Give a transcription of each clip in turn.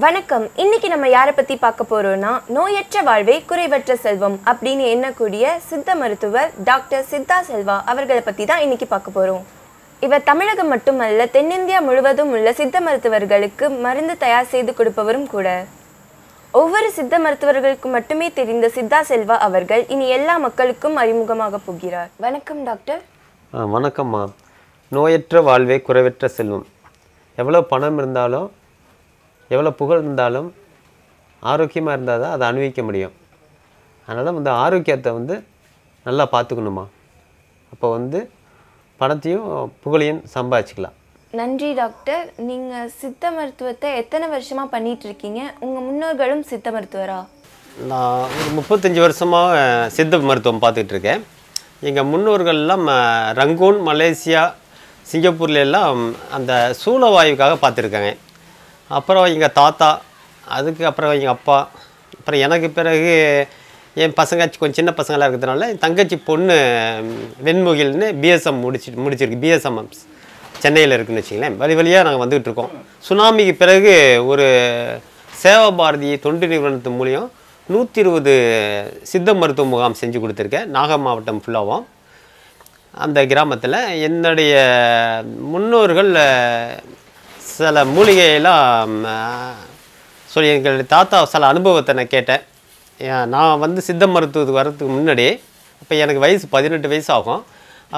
வணக்கம். இன்னைக்கு நம்ம யாரை பத்தி பார்க்க போறோம்னா நோயற்ற வாழ்வே குறைவற்ற செல்வம் அப்படின்னு எண்ணக்கூடிய சித்த மருத்துவர் டாக்டர் சித்தா செல்வா அவர்களை பத்தி தான் இன்னைக்கு பார்க்க போறோம். இவர் தமிழகம் மட்டுமல்ல தென்னிந்தியா முழுவதும் உள்ள சித்த மருத்துவர்களுக்கு மருந்து தயார் செய்து கொடுப்பவரும் கூட. ஒவ்வொரு சித்த மருத்துவர்களுக்கு மட்டுமே தெரிந்த சித்தா செல்வா அவர்கள் இனி எல்லா மக்களுக்கும் அறிமுகமாக போகிறார். வணக்கம் டாக்டர். ஆ, வணக்கம்மா. நோயற்ற வாழ்வே குறைவற்ற செல்வம். எவ்வளோ பணம் இருந்தாலும் எவ்வளோ புகழ் இருந்தாலும் ஆரோக்கியமாக இருந்தால் தான் அதை அனுபவிக்க முடியும். அதனால் வந்து ஆரோக்கியத்தை வந்து நல்லா பார்த்துக்கணுமா? அப்போ வந்து பணத்தையும் புகழையும் சம்பாதிச்சுக்கலாம். நன்றி டாக்டர். நீங்க சித்த மருத்துவத்தை எத்தனை வருஷமா பண்ணிட்டு இருக்கீங்க? உங்க முன்னோர்களும் சித்த மருத்துவரா? நான் ஒரு முப்பத்தஞ்சு வருஷமாக சித்த மருத்துவம் பார்த்துட்டு இருக்கேன். எங்கள் முன்னோர்கள்லாம் ரங்கூன் மலேசியா சிங்கப்பூர்ல எல்லாம் அந்த சூழவாயுக்காக பார்த்துருக்காங்க. அப்புறம் எங்கள் தாத்தா அதுக்கு அப்புறம் எங்கள் அப்பா அப்புறம் எனக்கு பிறகு என் பசங்க கொஞ்சம் சின்ன பசங்களாக இருக்கிறதுனால என் தங்கச்சி பொண்ணு வெண்முகில்னு பிஎஸ்எம் முடிச்சு முடிச்சிருக்கு பிஎஸ்எம் சென்னையில் இருக்குன்னு வச்சிங்களேன் வழி வழியாக நாங்கள் வந்துக்கிட்டு இருக்கோம். சுனாமிக்கு பிறகு ஒரு சேவா பாரதி தொண்டு நிறுவனத்து மூலியம் நூற்றி இருபது சித்த மருத்துவ முகாம் செஞ்சு கொடுத்துருக்கேன். நாகை மாவட்டம் ஃபுல்லாகவும் அந்த கிராமத்தில் என்னுடைய முன்னோர்கள் சில மூலிகையெல்லாம் சொல்லி எங்களுடைய தாத்தா சில அனுபவத்தை நான் கேட்டேன். நான் வந்து சித்த மருத்துவத்துக்கு வர்றதுக்கு முன்னாடி அப்போ எனக்கு வயசு பதினெட்டு வயசு ஆகும்.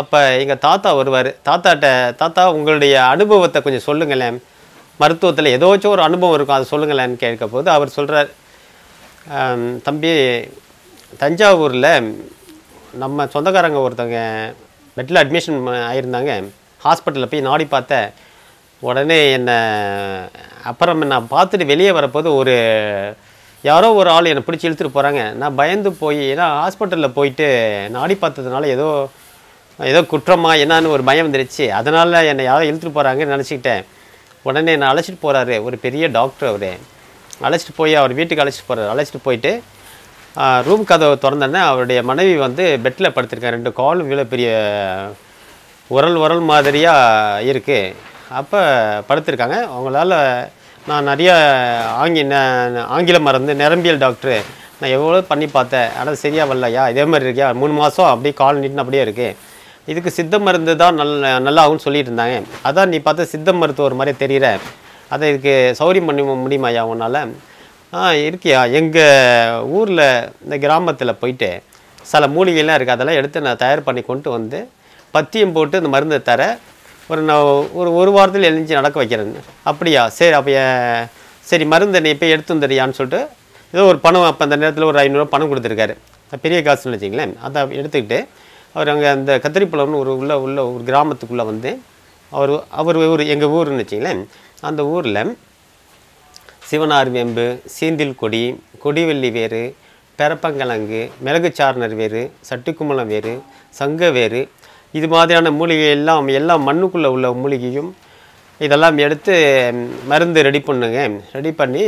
அப்போ எங்கள் தாத்தா வருவார். தாத்தாட்ட தாத்தா உங்களுடைய அனுபவத்தை கொஞ்சம் சொல்லுங்களேன். மருத்துவத்தில் ஏதோச்சும் ஒரு அனுபவம் இருக்கும் அதை சொல்லுங்களேன்னு கேட்க போது அவர் சொல்கிறார் தம்பி தஞ்சாவூரில் நம்ம சொந்தக்காரங்க ஒருத்தவங்க பெட்டில் அட்மிஷன் ஆகியிருந்தாங்க ஹாஸ்பிட்டலில் போய் நாடி பார்த்தேன் உடனே என்னை அப்புறம் நான் பார்த்துட்டு வெளியே வரப்போது ஒரு யாரோ ஒரு ஆள் என்னை பிடிச்சி இழுத்துட்டு போகிறாங்க நான் பயந்து போய் ஏன்னா ஹாஸ்பிட்டலில் போயிட்டு நாடி பார்த்ததுனால ஏதோ ஏதோ குற்றமா என்னன்னு ஒரு பயம் வந்துருச்சு. அதனால் என்னை யாரோ இழுத்துட்டு போகிறாங்கன்னு நினச்சிக்கிட்டேன். உடனே என்னை அழைச்சிட்டு போகிறாரு ஒரு பெரிய டாக்டர் அவர். அழைச்சிட்டு போய் அவர் வீட்டுக்கு அழைச்சிட்டு போகிறார் அழைச்சிட்டு போயிட்டு ரூம் கதவை திறந்தோடனே அவருடைய மனைவி வந்து பெட்டில் படுத்திருக்காங்க. ரெண்டு காலும் இவ்வளோ பெரிய உரல் உரல் மாதிரியாக இருக்குது அப்போ படுத்திருக்காங்க. அவங்களால நான் நிறையா ஆங்கி ஆங்கில மருந்து நரம்பியல் டாக்டரு நான் எவ்வளோ பண்ணி பார்த்தேன். ஆனால் சரியாக வரலையா? இதே மாதிரி இருக்கியா? மூணு மாதம் அப்படியே கால் நீட்டின அப்படியே இருக்குது இதுக்கு சித்த மருந்து தான் நல்ல நல்லாகும்னு சொல்லிட்டு இருந்தாங்க அதான் நீ பார்த்த சித்த மருத்துவர் மாதிரியே தெரிகிற அதை இதுக்கு சௌரியம் பண்ணி முடியுமாய்யா உன்னால்? ஆ இருக்கியா? எங்கள் ஊரில் இந்த கிராமத்தில் போயிட்டு சில மூலிகைலாம் இருக்குது அதெல்லாம் எடுத்து நான் தயார் பண்ணி கொண்டு வந்து பத்தியம் போட்டு இந்த மருந்தை தர ஒரு நான் ஒரு ஒரு வாரத்தில் எழுந்துச்சு நடக்க வைக்கிறேன் அப்படியா? சரி அப்போ சரி மருந்து நீ இப்போ எடுத்து வந்துடுறியான்னு சொல்லிட்டு ஏதோ ஒரு பணம் அப்போ அந்த நேரத்தில் ஒரு ஐநூறுரூவா பணம் கொடுத்துருக்காரு. பெரிய காசுன்னு வச்சிங்களேன் அதை எடுத்துக்கிட்டு அவர் அங்கே அந்த கத்திரிப்புலம்னு ஒரு உள்ள உள்ள ஒரு கிராமத்துக்குள்ளே வந்து அவர் அவர் ஊர் எங்கள் ஊர்னு வச்சிங்களேன் அந்த ஊரில் சிவனார் வேம்பு சீந்தில் கொடி கொடிவெள்ளி வேறு பெரப்பங்கிழங்கு மிளகுச்சார்னர் வேறு சட்டுக்குமலம் வேறு சங்க வேறு இது மாதிரியான மூலிகை எல்லாம் மண்ணுக்குள்ளே உள்ள மூலிகையும் இதெல்லாம் எடுத்து மருந்து ரெடி பண்ணுங்க. ரெடி பண்ணி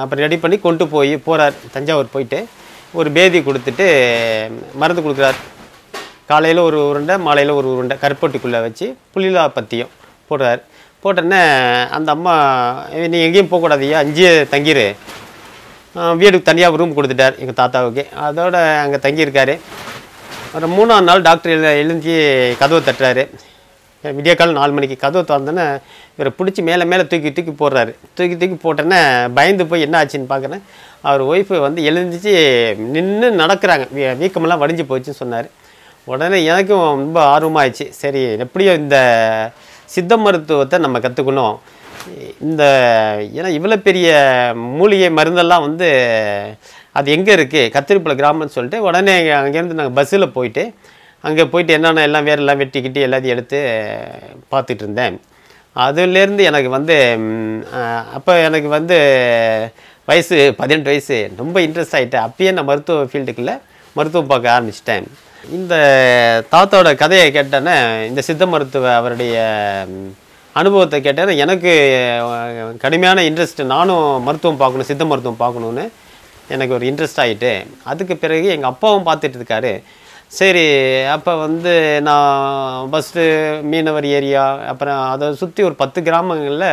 அப்புறம் ரெடி பண்ணி கொண்டு போய் போகிறார் தஞ்சாவூர் போயிட்டு ஒரு பேதி கொடுத்துட்டு மருந்து கொடுக்குறார். காலையில் ஒரு உருண்டை மாலையில் ஒரு உருண்டை கருப்பட்டிக்குள்ளே வச்சு புளிலா பத்தியம் போடுறார். போட்டோன்னே அந்த அம்மா நீ எங்கேயும் போகக்கூடாதுய்யா அங்கேயே தங்கிரு. ஆஹ் வீட்டுக்கு தனியாக ரூம் கொடுத்துட்டார் எங்கள் தாத்தாவுக்கு. அதோட அங்கே தங்கியிருக்காரு. ஒரு மூணாம் நாள் டாக்டர் எழு எழுந்தி கதவை தட்டுறாரு. விடிய காலம் நாலு மணிக்கு கதவை திறந்தோன்னே இவரை பிடிச்சி மேலே மேலே தூக்கி தூக்கி போடுறாரு. தூக்கி தூக்கி போட்டோன்னே பயந்து போய் என்ன ஆச்சுன்னு பார்க்குறேன். அவர் ஒய்ஃபு வந்து எழுந்திரிச்சு நின்று நடக்கிறாங்க. வீ- வீக்கமெல்லாம் வடிஞ்சு போச்சுன்னு சொன்னார். உடனே எனக்கும் ரொம்ப ஆர்வமாகிடுச்சு சரி எப்படியோ இந்த சித்த மருத்துவத்தை நம்ம கற்றுக்கணும் இந்த ஏன்னா இவ்வளோ பெரிய மூலிகை மருந்தெல்லாம் வந்து அது எங்கே இருக்குது கத்திரிப்புல கிராமம்னு சொல்லிட்டு உடனே அங்கேருந்து நாங்கள் பஸ்ஸில் போயிட்டு அங்கே போயிட்டு என்னென்ன எல்லாம் வேரெல்லாம் வெட்டிக்கிட்டு எல்லாத்தையும் எடுத்து பார்த்துட்டு இருந்தேன். அதுலேருந்து எனக்கு வந்து அப்போ எனக்கு வந்து வயசு பதினெட்டு வயசு ரொம்ப இன்ட்ரெஸ்ட் ஆகிட்டேன் அப்பயே நான் மருத்துவ ஃபீல்டுக்குள்ளே மருத்துவம் பார்க்க ஆரம்பிச்சிட்டேன். இந்த தாத்தாவோட கதையை கேட்டேன்னே இந்த சித்த மருத்துவ அவருடைய அனுபவத்தை கேட்டேன் எனக்கு கடுமையான இன்ட்ரெஸ்ட் நானும் மருத்துவம் பார்க்கணும் சித்த மருத்துவம் பார்க்கணுன்னு எனக்கு ஒரு இன்ட்ரெஸ்ட் ஆகிட்டு அதுக்கு பிறகு எங்கள் அப்பாவும் பார்த்துட்டு இருக்காரு. சரி அப்போ வந்து நான் ஃபஸ்ட்டு மீனவர் ஏரியா அப்புறம் அதை சுற்றி ஒரு பத்து கிராமங்களில்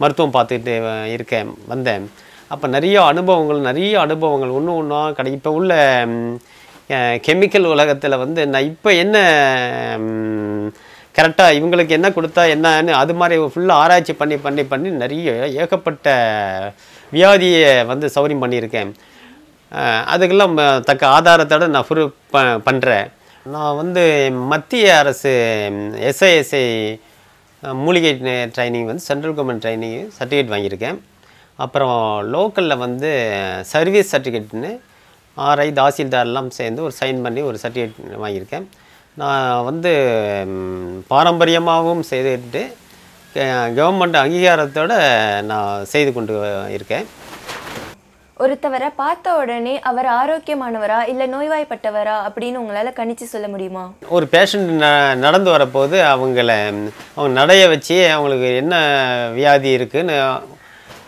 மருத்துவம் பார்த்துட்டு இருக்கேன் வந்தேன். அப்போ நிறைய அனுபவங்கள் நிறைய அனுபவங்கள் ஒன்று ஒன்றா கடை இப்போ உள்ள கெமிக்கல் உலகத்தில் வந்து நான் இப்போ என்ன கரெக்டாக இவங்களுக்கு என்ன கொடுத்தா என்னன்னு அது மாதிரி ஃபுல்லாக ஆராய்ச்சி பண்ணி பண்ணி பண்ணி நிறைய ஏகப்பட்ட வியாதியை வந்து சௌரியம் பண்ணியிருக்கேன். அதுக்கெல்லாம் ம- தக்க ஆதாரத்தோட நான் ஃபுரு ப பண்ணுறேன் நான் வந்து மத்திய அரசு எஸ்ஐஎஸ்ஐ மூலிகை ட்ரைனிங் வந்து சென்ட்ரல் கவர்மெண்ட் ட்ரைனிங் சர்டிஃபிகேட் வாங்கியிருக்கேன். அப்புறம் லோக்கலில் வந்து சர்வீஸ் சர்டிஃபிகேட்னு ஆர்ஐ தாசில்தார்லாம் சேர்ந்து ஒரு சைன் பண்ணி ஒரு சர்டிஃபிகேட் வாங்கியிருக்கேன். நான் வந்து பாரம்பரியமாகவும் செய்துட்டு கவர்மெண்ட் அங்கீகாரத்தோட நான் செய்து கொண்டு இருக்கேன். ஒருத்தவரை பார்த்த உடனே அவர் ஆரோக்கியமானவரா இல்ல நோய்வாய்ப்பட்டவரா அப்படின்னு உங்களால கணிச்சு சொல்ல முடியுமா? ஒரு பேஷண்ட் ந நடந்து வரப்போது அவங்கள அவங்க நடைய வச்சு அவங்களுக்கு என்ன வியாதி இருக்குன்னு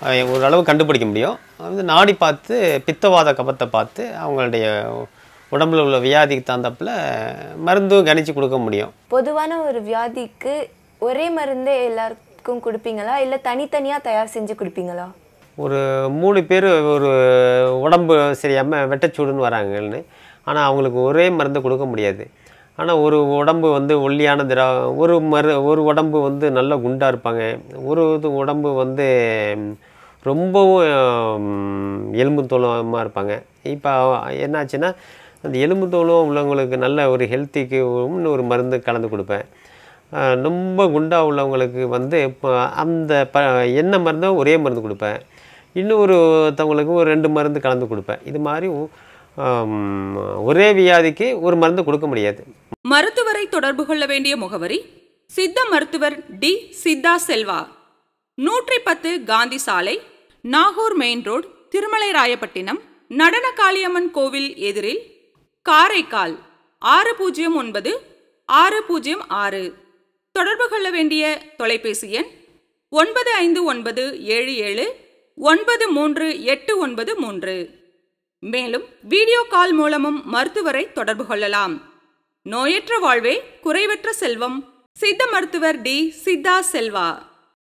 அஹ், ஓரளவு கண்டுபிடிக்க முடியும். வந்து நாடி பார்த்து பித்தவாத கபத்தை பார்த்து அவங்களுடைய உடம்புல உள்ள வியாதிக்கு தகுந்தாப்புல மருந்தும் கணிச்சு கொடுக்க முடியும். பொதுவான ஒரு வியாதிக்கு ஒரே மருந்தே எல்லாருக்கும் கொடுப்பீங்களா? இல்லை தனித்தனியாக தயார் செஞ்சு கொடுப்பீங்களா? ஒரு மூணு பேர் ஒரு உடம்பு சரியாமல் வெட்டச்சூடுன்னு வராங்கன்னு. ஆனால் அவங்களுக்கு ஒரே மருந்து கொடுக்க முடியாது. ஆனால் ஒரு உடம்பு வந்து ஒல்லியான திரா ஒரு மரு ஒரு உடம்பு வந்து நல்ல குண்டாக இருப்பாங்க. ஒரு இது உடம்பு வந்து ரொம்பவும் எலும்பு தோலமாக இருப்பாங்க. இப்போ என்னாச்சுன்னா அந்த எலும்பு தோலும் உள்ளவங்களுக்கு நல்ல ஒரு ஹெல்த்திக்கு ஒரு மருந்து கலந்து கொடுப்பேன். ரொம்ப குண்டாக உள்ளவங்களுக்கு வந்து இப்போ அந்த ப என்ன மருந்தோ ஒரே மருந்து கொடுப்பேன். இன்னும் ஒருத்தவங்களுக்கு ஒரு ரெண்டு மருந்து கலந்து கொடுப்பேன். இது மாதிரி ஒரே வியாதிக்கு ஒரு மருந்து கொடுக்க முடியாது. மருத்துவரை தொடர்பு கொள்ள வேண்டிய முகவரி சித்த மருத்துவர் டி சித்தா செல்வா நூற்றி பத்து காந்தி சாலை நாகூர் மெயின் ரோடு திருமலை ராயப்பட்டினம் நடன காளியம்மன் கோவில் எதிரில் காரைக்கால் ஆறு பூஜ்ஜியம் ஒன்பது ஆறு பூஜ்ஜியம் ஆறு. தொடர்பு கொள்ள வேண்டிய தொலைபேசி எண் ஒன்பது ஐந்து ஒன்பது ஏழு ஏழு ஒன்பது மூன்று எட்டு ஒன்பது மூன்று. மேலும் வீடியோ கால் மூலமும் மருத்துவரை தொடர்பு கொள்ளலாம். நோயற்ற வாழ்வே குறைவற்ற செல்வம். சித்த மருத்துவர் டி சித்தா செல்வா.